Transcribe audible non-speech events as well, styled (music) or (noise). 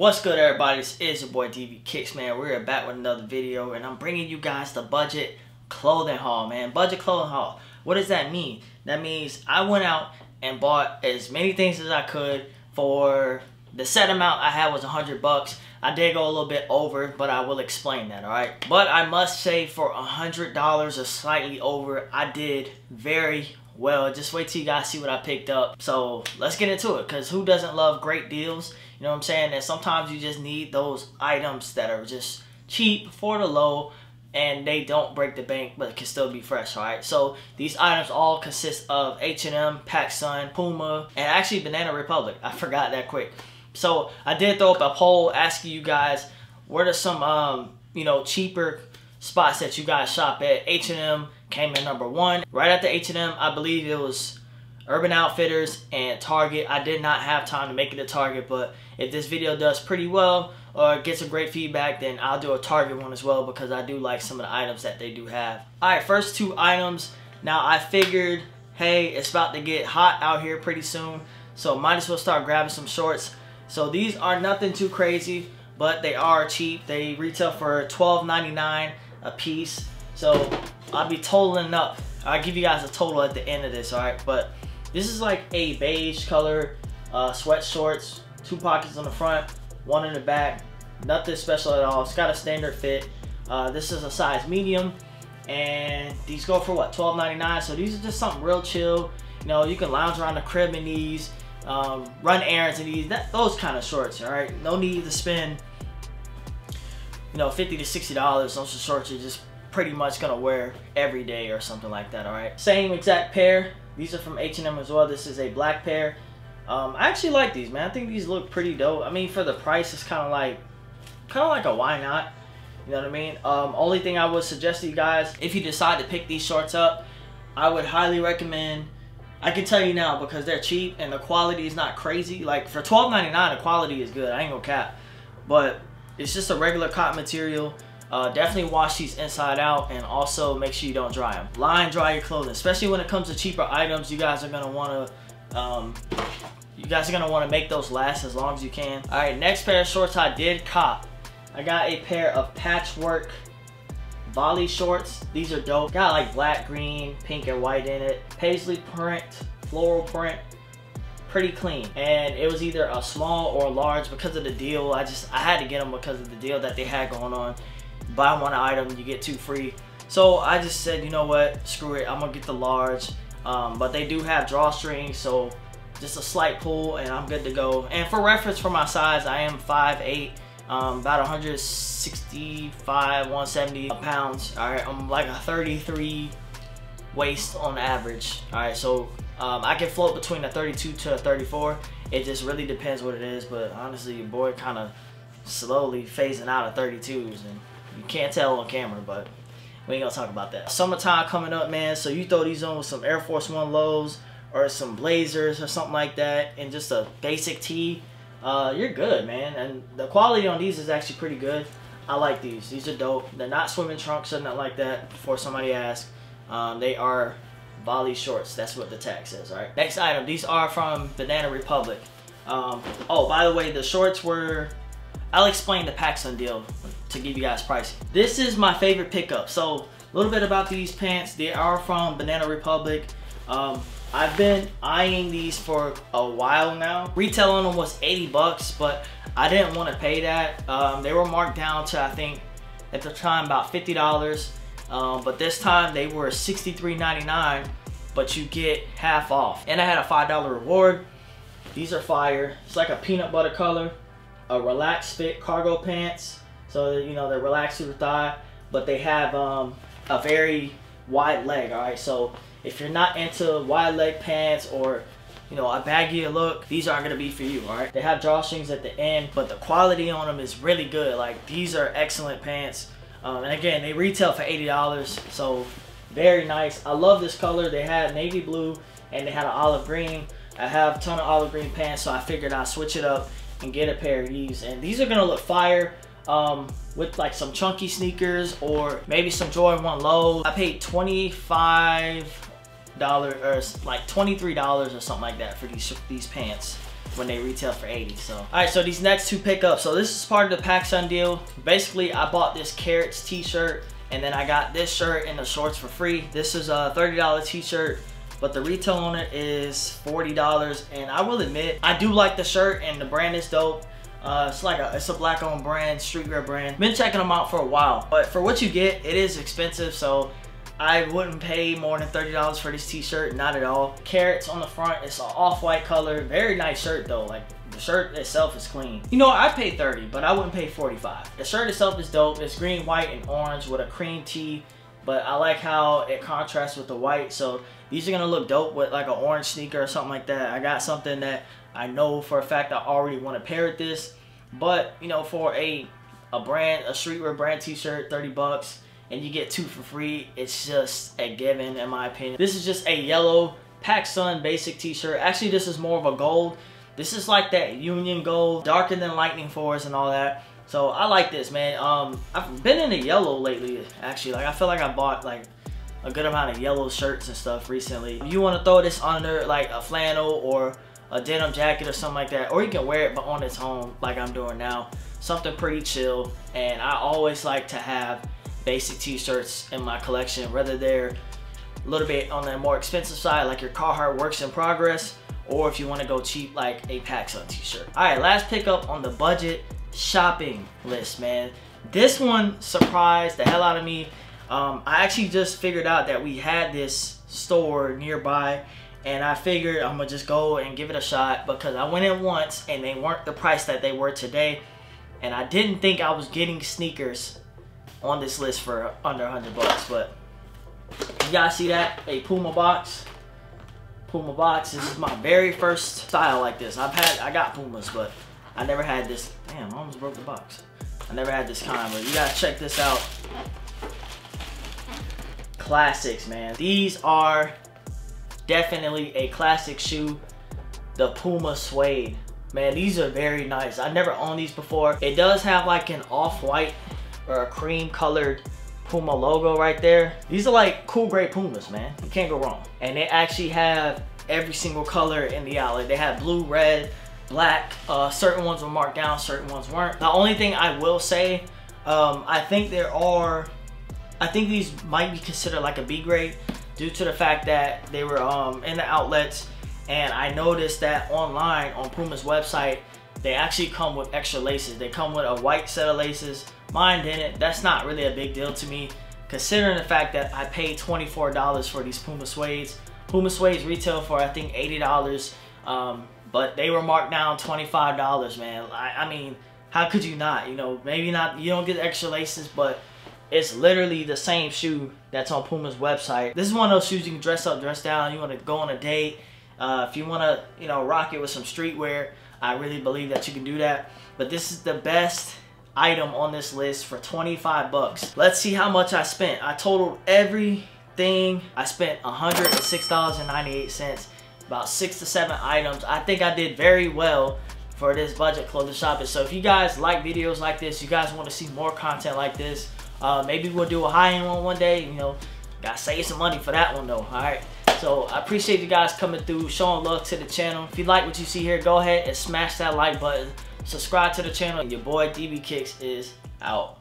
What's good everybody, this is your boy DB Kicks, man. We're back with another video and I'm bringing you guys the budget clothing haul, man. Budget clothing haul. What does that mean? That means I went out and bought as many things as I could for the set amount I had was 100 bucks. I did go a little bit over, but I will explain that, alright? But I must say for $100 or slightly over, I did very well. Just wait till you guys see what I picked up. So let's get into it, because who doesn't love great deals? You know what I'm saying? And sometimes you just need those items that are just cheap for the low and they don't break the bank but can still be fresh all right so these items all consist of h&m pacsun puma and actually banana republic i (laughs) forgot that quick so i did throw up a poll asking you guys what are some um you know cheaper spots that you guys shop at h&m came in number one right after h&m i believe it was Urban Outfitters and Target. I did not have time to make it a Target, but if this video does pretty well or gets a great feedback, then I'll do a Target one as well because I do like some of the items that they do have. All right, first two items. Now I figured, hey, it's about to get hot out here pretty soon, so might as well start grabbing some shorts. So these are nothing too crazy, but they are cheap. They retail for $12.99 a piece. So I'll be totaling up. I'll give you guys a total at the end of this, all right? But this is like a beige color uh, sweat shorts, two pockets on the front, one in the back. Nothing special at all. It's got a standard fit. Uh, this is a size medium, and these go for what, $12.99. So these are just something real chill. You know, you can lounge around the crib in these, um, run errands in these, that, those kind of shorts. All right, no need to spend, you know, 50 to 60 dollars those some shorts you're just pretty much gonna wear every day or something like that. All right, same exact pair these are from H&M as well. This is a black pair. Um, I actually like these, man. I think these look pretty dope. I mean, for the price, it's kind of like, kind of like a why not. You know what I mean? Um, only thing I would suggest to you guys, if you decide to pick these shorts up, I would highly recommend. I can tell you now because they're cheap and the quality is not crazy. Like for $12.99, the quality is good. I ain't gonna cap, but it's just a regular cotton material. Uh, definitely wash these inside out and also make sure you don't dry them. Line dry your clothing, especially when it comes to cheaper items. You guys are gonna wanna, um, you guys are gonna wanna make those last as long as you can. All right, next pair of shorts I did cop. I got a pair of patchwork volley shorts. These are dope. Got like black, green, pink, and white in it. Paisley print, floral print, pretty clean and it was either a small or a large because of the deal i just i had to get them because of the deal that they had going on buy one item, you get two free. So I just said, you know what, screw it, I'm gonna get the large. Um, but they do have drawstrings, so just a slight pull and I'm good to go. And for reference for my size, I am 5'8", um, about 165, 170 pounds. All right, I'm like a 33 waist on average. All right, so um, I can float between a 32 to a 34. It just really depends what it is, but honestly, your boy kind of slowly phasing out of 32s and you can't tell on camera, but we ain't gonna talk about that. Summertime coming up, man, so you throw these on with some Air Force One lows or some blazers or something like that and just a basic tee, uh, you're good, man. And the quality on these is actually pretty good. I like these. These are dope. They're not swimming trunks or nothing like that before somebody asks. Um, they are volley shorts. That's what the tag says, all right? Next item. These are from Banana Republic. Um, oh, by the way, the shorts were... I'll explain the PacSun deal to give you guys pricing. This is my favorite pickup. So a little bit about these pants. They are from Banana Republic. Um, I've been eyeing these for a while now. Retail on them was 80 bucks, but I didn't want to pay that. Um, they were marked down to, I think, at the time about $50. Um, but this time they were $63.99, but you get half off. And I had a $5 reward. These are fire. It's like a peanut butter color, a relaxed fit cargo pants, so, you know, they're relaxed to the thigh, but they have um, a very wide leg, all right? So if you're not into wide leg pants or, you know, a baggier look, these aren't gonna be for you, all right? They have drawstrings at the end, but the quality on them is really good. Like, these are excellent pants. Um, and again, they retail for $80, so very nice. I love this color. They had navy blue and they had an olive green. I have a ton of olive green pants, so I figured I'd switch it up and get a pair of these. And these are gonna look fire um, with like some chunky sneakers or maybe some Jordan 1 low. I paid 25 dollars or like $23 or something like that for these these pants. When they retail for 80 so. All right so these next two pickups so this is part of the PacSun deal. Basically I bought this carrots t-shirt and then I got this shirt and the shorts for free. This is a $30 t-shirt but the retail on it is $40 and I will admit I do like the shirt and the brand is dope. Uh, it's like a it's a black owned brand streetwear brand. Been checking them out for a while but for what you get it is expensive so I wouldn't pay more than $30 for this t-shirt, not at all. Carrots on the front, it's an off-white color. Very nice shirt though, like the shirt itself is clean. You know, I paid 30, but I wouldn't pay 45. The shirt itself is dope. It's green, white, and orange with a cream tee, but I like how it contrasts with the white, so these are gonna look dope with like an orange sneaker or something like that. I got something that I know for a fact I already want to pair with this, but you know, for a a brand, a streetwear brand t-shirt, 30 bucks, and you get two for free, it's just a given in my opinion. This is just a yellow PacSun basic t-shirt. Actually, this is more of a gold. This is like that Union Gold, darker than Lightning Force and all that. So I like this, man. Um, I've been in the yellow lately, actually. Like I feel like I bought like a good amount of yellow shirts and stuff recently. If you want to throw this under like a flannel or a denim jacket or something like that, or you can wear it but on its own like I'm doing now. Something pretty chill. And I always like to have basic t-shirts in my collection, whether they're a little bit on the more expensive side, like your Carhartt Works in Progress, or if you want to go cheap, like a PacSun t-shirt. All right, last pickup on the budget shopping list, man. This one surprised the hell out of me. Um, I actually just figured out that we had this store nearby and I figured I'm gonna just go and give it a shot because I went in once and they weren't the price that they were today and I didn't think I was getting sneakers on this list for under 100 bucks. But you guys see that? A Puma box. Puma box. This is my very first style like this. I've had, I got Pumas, but I never had this. Damn, I almost broke the box. I never had this kind, but you gotta check this out. Classics, man. These are definitely a classic shoe. The Puma Suede. Man, these are very nice. I never owned these before. It does have like an off-white or a cream colored Puma logo right there. These are like cool gray Pumas, man. You can't go wrong. And they actually have every single color in the outlet. They have blue, red, black. Uh, certain ones were marked down, certain ones weren't. The only thing I will say, um, I think there are, I think these might be considered like a B grade due to the fact that they were um, in the outlets and I noticed that online on Puma's website, they actually come with extra laces. They come with a white set of laces, Mine didn't. That's not really a big deal to me, considering the fact that I paid $24 for these Puma Suedes. Puma Suedes retail for, I think, $80, um, but they were marked down $25, man. I, I mean, how could you not? You know, maybe not, you don't get extra laces, but it's literally the same shoe that's on Puma's website. This is one of those shoes you can dress up, dress down. You want to go on a date. Uh, if you want to, you know, rock it with some streetwear, I really believe that you can do that. But this is the best item on this list for 25 bucks. Let's see how much I spent. I totaled everything. I spent $106.98, about six to seven items. I think I did very well for this budget clothing shopping. So if you guys like videos like this, you guys want to see more content like this, uh, maybe we'll do a high-end one one day, you know, gotta save some money for that one though, all right? So I appreciate you guys coming through, showing love to the channel. If you like what you see here, go ahead and smash that like button subscribe to the channel. Your boy DB Kicks is out.